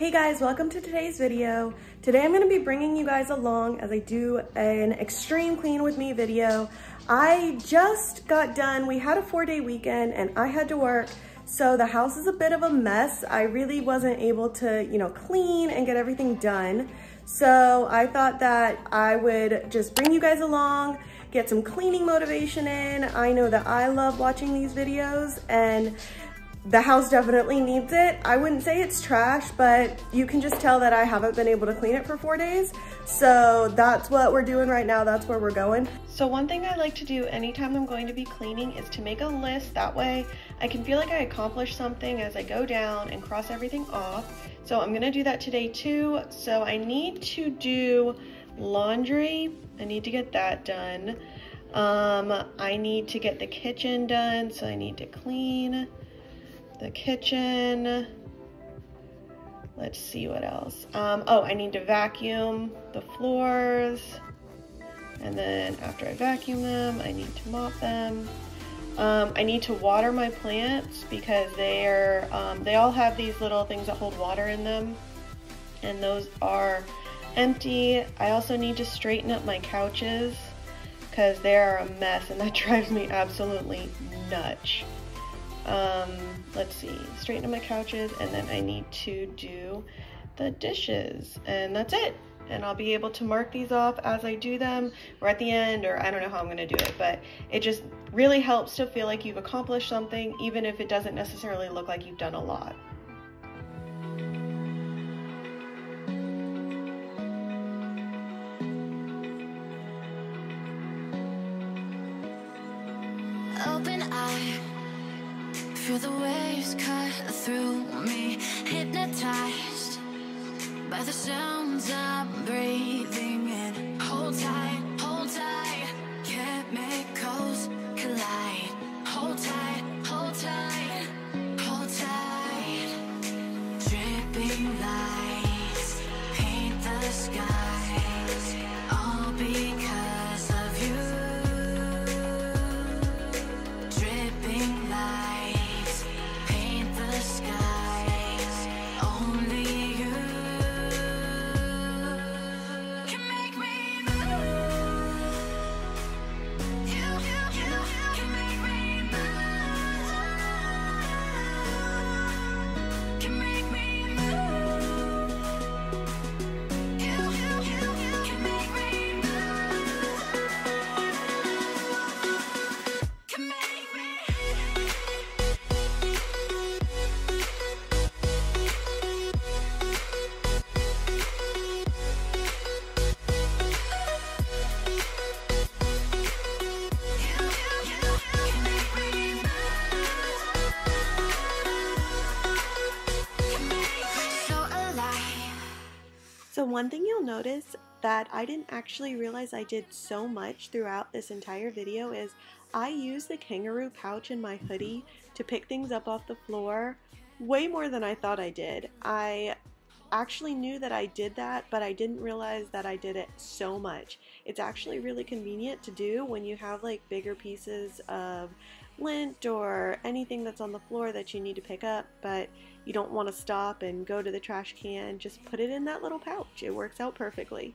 Hey guys, welcome to today's video. Today I'm gonna be bringing you guys along as I do an extreme clean with me video. I just got done, we had a four day weekend and I had to work, so the house is a bit of a mess. I really wasn't able to, you know, clean and get everything done. So I thought that I would just bring you guys along, get some cleaning motivation in. I know that I love watching these videos and the house definitely needs it. I wouldn't say it's trash, but you can just tell that I haven't been able to clean it for four days. So that's what we're doing right now. That's where we're going. So one thing I like to do anytime I'm going to be cleaning is to make a list. That way I can feel like I accomplished something as I go down and cross everything off. So I'm gonna do that today too. So I need to do laundry. I need to get that done. Um, I need to get the kitchen done. So I need to clean the kitchen. Let's see what else. Um, oh, I need to vacuum the floors. And then after I vacuum them, I need to mop them. Um, I need to water my plants because they're, um, they all have these little things that hold water in them. And those are empty. I also need to straighten up my couches because they are a mess and that drives me absolutely nuts. Um, let's see, straighten up my couches, and then I need to do the dishes, and that's it. And I'll be able to mark these off as I do them, or at the end, or I don't know how I'm gonna do it, but it just really helps to feel like you've accomplished something, even if it doesn't necessarily look like you've done a lot. Through me Hypnotized by the sounds I'm breathing in. Hold tight, one thing you'll notice that I didn't actually realize I did so much throughout this entire video is I use the kangaroo pouch in my hoodie to pick things up off the floor way more than I thought I did. I actually knew that I did that, but I didn't realize that I did it so much. It's actually really convenient to do when you have like bigger pieces of lint or anything that's on the floor that you need to pick up, but you don't want to stop and go to the trash can. Just put it in that little pouch. It works out perfectly.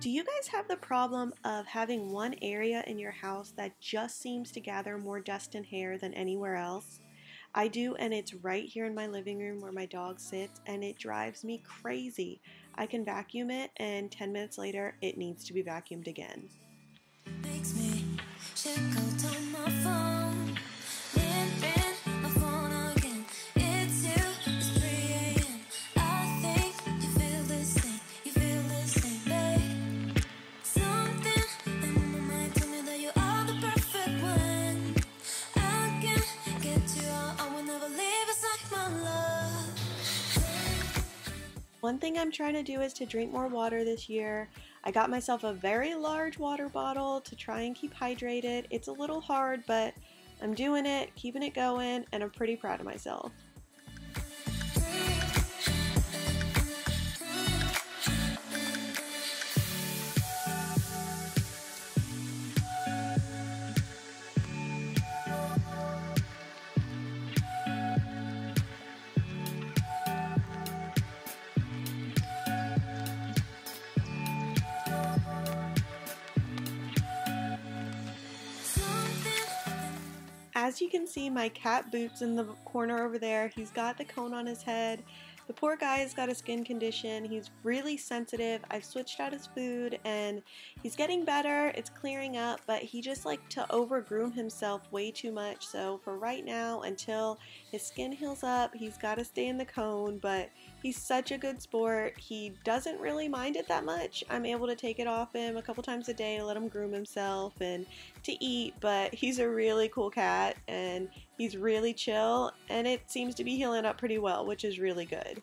Do you guys have the problem of having one area in your house that just seems to gather more dust and hair than anywhere else? I do, and it's right here in my living room where my dog sits, and it drives me crazy. I can vacuum it, and 10 minutes later, it needs to be vacuumed again. One thing I'm trying to do is to drink more water this year. I got myself a very large water bottle to try and keep hydrated. It's a little hard, but I'm doing it, keeping it going, and I'm pretty proud of myself. As you can see, my cat Boots in the corner over there, he's got the cone on his head. The poor guy has got a skin condition. He's really sensitive. I've switched out his food and he's getting better. It's clearing up, but he just like to over groom himself way too much. So for right now, until his skin heals up, he's got to stay in the cone, but he's such a good sport. He doesn't really mind it that much. I'm able to take it off him a couple times a day to let him groom himself and to eat, but he's a really cool cat and he's really chill and it seems to be healing up pretty well, which is really good.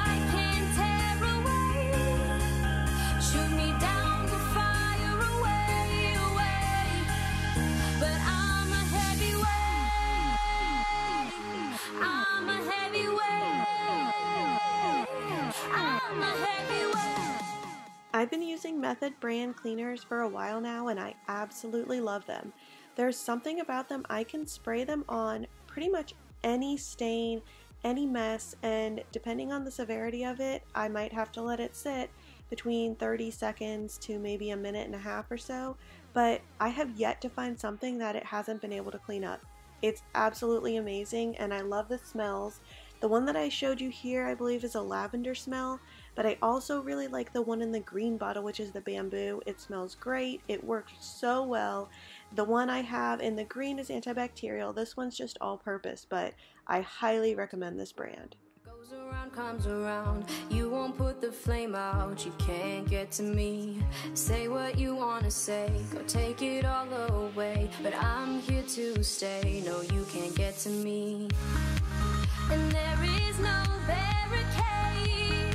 I've been using Method brand cleaners for a while now and I absolutely love them. There's something about them, I can spray them on pretty much any stain, any mess, and depending on the severity of it, I might have to let it sit between 30 seconds to maybe a minute and a half or so, but I have yet to find something that it hasn't been able to clean up. It's absolutely amazing and I love the smells. The one that I showed you here, I believe, is a lavender smell, but I also really like the one in the green bottle, which is the bamboo. It smells great. It works so well. The one I have in the green is antibacterial. This one's just all purpose, but I highly recommend this brand. Goes around, comes around. You won't put the flame out. You can't get to me. Say what you wanna say. Go take it all away. But I'm here to stay. No, you can't get to me. And there is no barricade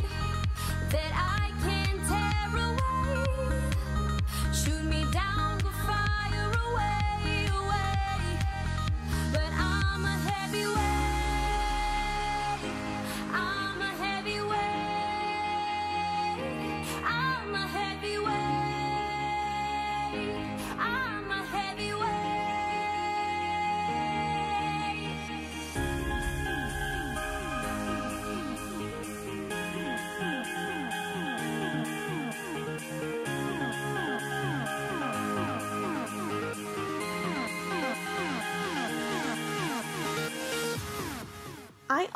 that I can tear away. Shoot me down,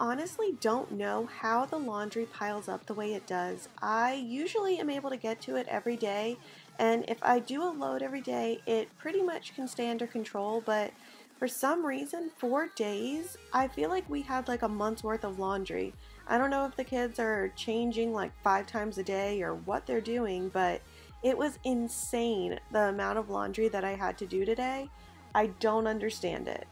honestly don't know how the laundry piles up the way it does. I usually am able to get to it every day, and if I do a load every day, it pretty much can stay under control, but for some reason, four days, I feel like we had like a month's worth of laundry. I don't know if the kids are changing like five times a day or what they're doing, but it was insane the amount of laundry that I had to do today. I don't understand it.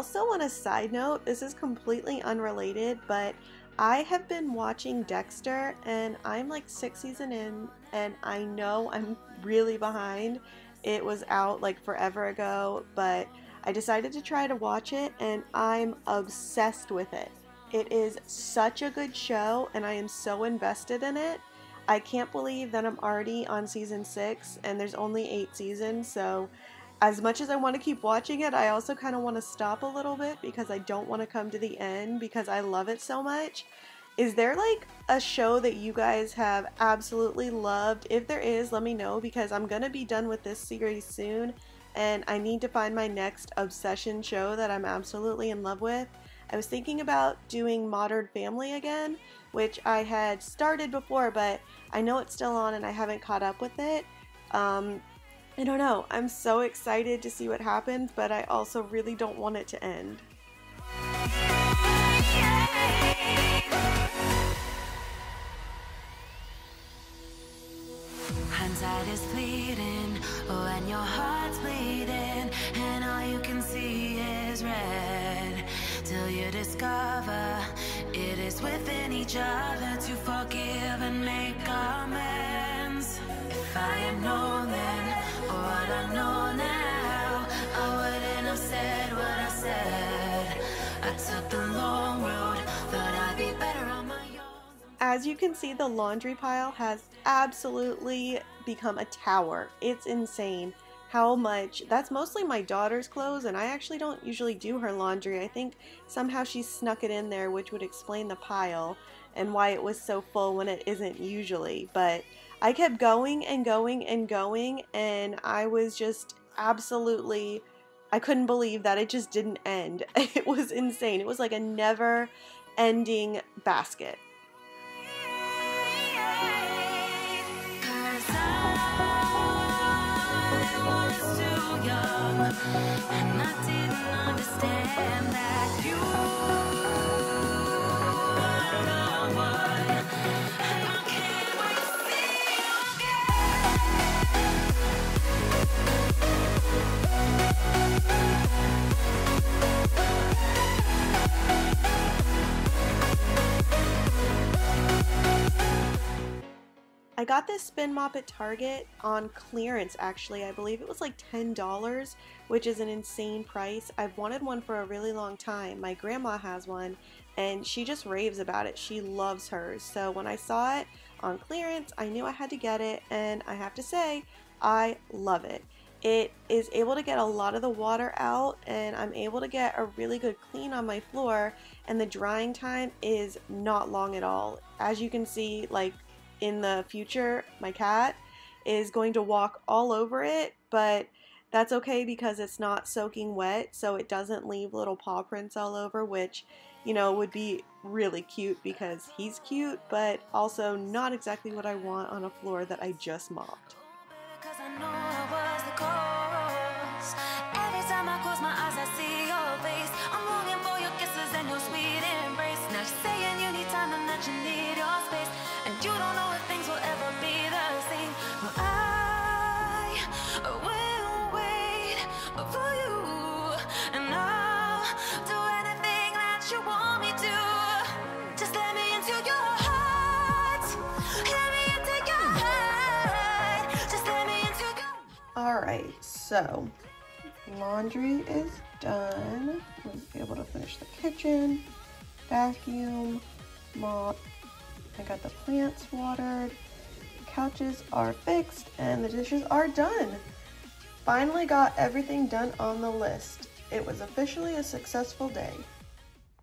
Also, on a side note, this is completely unrelated, but I have been watching Dexter and I'm like six season in, and I know I'm really behind. It was out like forever ago, but I decided to try to watch it and I'm obsessed with it. It is such a good show and I am so invested in it. I can't believe that I'm already on season six and there's only eight seasons, so as much as I want to keep watching it, I also kind of want to stop a little bit because I don't want to come to the end because I love it so much. Is there like a show that you guys have absolutely loved? If there is, let me know because I'm going to be done with this series soon and I need to find my next obsession show that I'm absolutely in love with. I was thinking about doing Modern Family again, which I had started before, but I know it's still on and I haven't caught up with it. Um, I don't know. I'm so excited to see what happens, but I also really don't want it to end. Hindsight is when your heart's bleeding and all you can see is red till you discover it is within each other to forgive and make amends. If I am no As you can see, the laundry pile has absolutely become a tower. It's insane how much that's mostly my daughter's clothes and I actually don't usually do her laundry. I think somehow she snuck it in there which would explain the pile and why it was so full when it isn't usually. But I kept going and going and going and I was just absolutely I couldn't believe that it just didn't end. It was insane. It was like a never ending basket. Understand that you I got this spin mop at Target on clearance actually. I believe it was like $10, which is an insane price. I've wanted one for a really long time. My grandma has one and she just raves about it. She loves hers. So when I saw it on clearance, I knew I had to get it and I have to say, I love it. It is able to get a lot of the water out and I'm able to get a really good clean on my floor and the drying time is not long at all. As you can see, like in the future, my cat is going to walk all over it, but that's okay because it's not soaking wet, so it doesn't leave little paw prints all over, which, you know, would be really cute because he's cute, but also not exactly what I want on a floor that I just mopped. So laundry is done. We'll able to finish the kitchen, vacuum, mop. I got the plants watered, the couches are fixed, and the dishes are done. Finally got everything done on the list. It was officially a successful day.